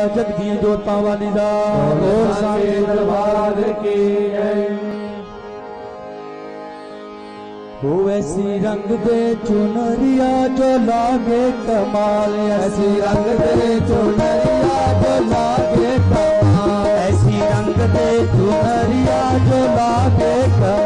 जगदिया दी वाली दा दरबार के रंग दे चुनरिया जो लागे कमाल। ऐसी रंग दे चुनरिया जो लागे कमाल। ऐसी रंग दे चुनरिया जो लागे कमाल।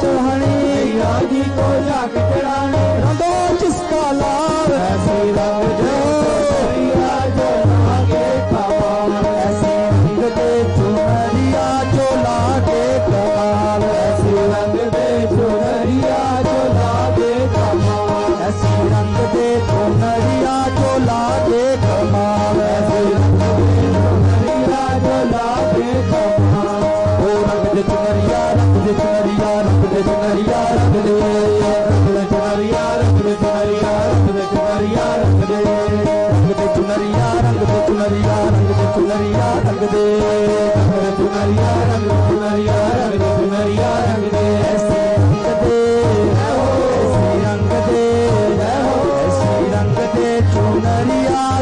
चढ़े यागी को जाग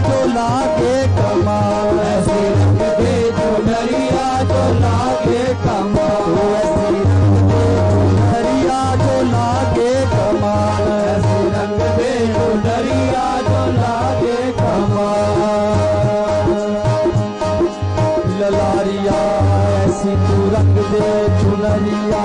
तो लागे कमाओ ऐसी रंग दे दुल्हरिया तो लागे कमाओ ऐसी रंग दे दुल्हरिया तो लागे कमाओ। ललारिया ऐसी तू रंग दे चुनरिया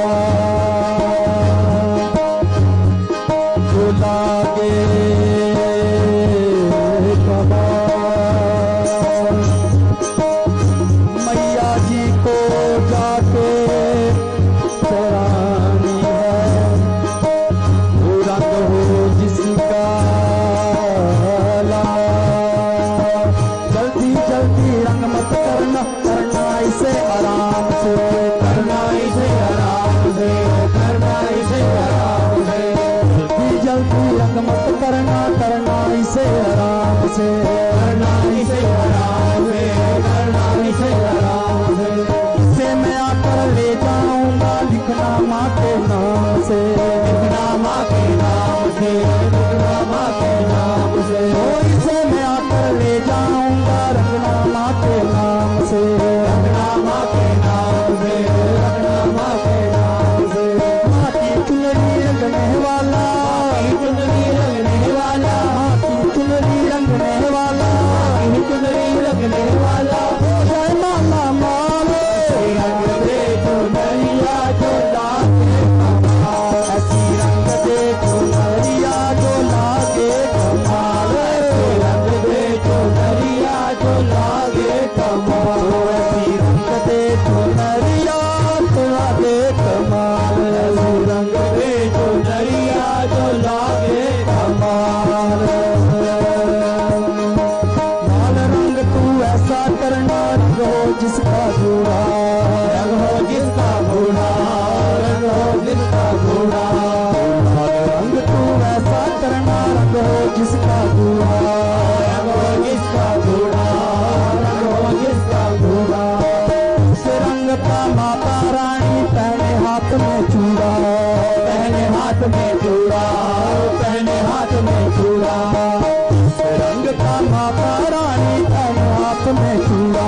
Bye. चूड़ा पहने हाथ में चूड़ा पहने हाथ में चूड़ा रंग का माता रानी पहने हाथ में चूड़ा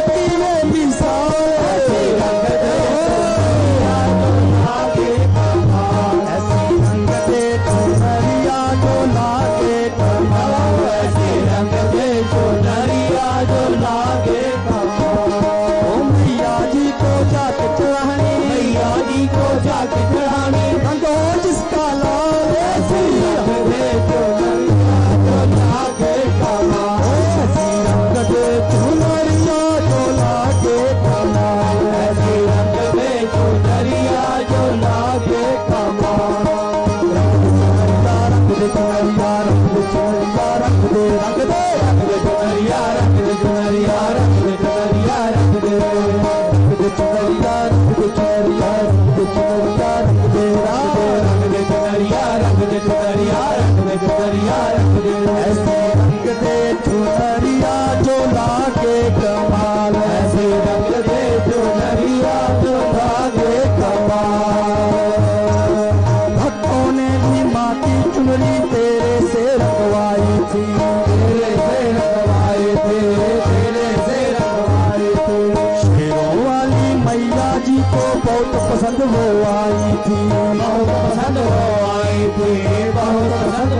पसंद वो आई थी बहुत पसंद वो आई थी बहुत पसंद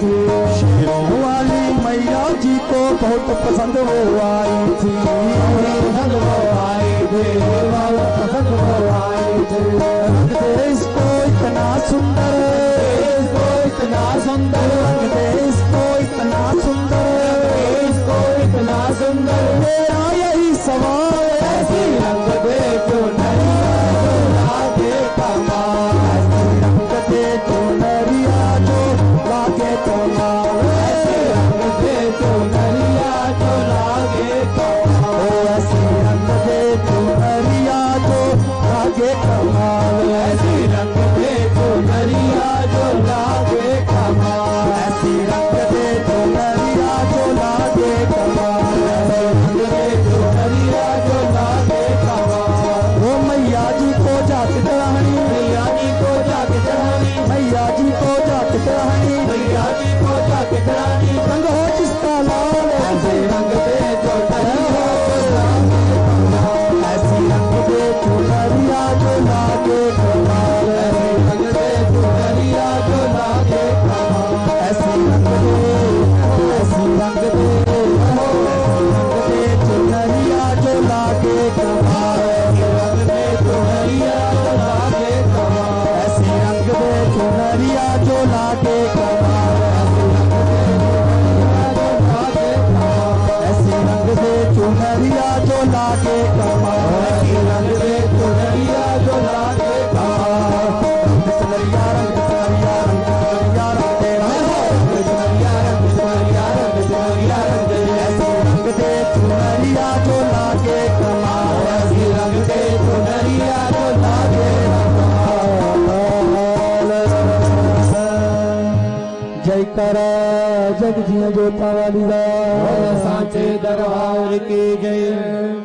थी शेरों वाली मैया जी को बहुत पसंद वो आई थी। sabor. जयकारा जग जिया जोता वाली राम सांचे दरबार की जय।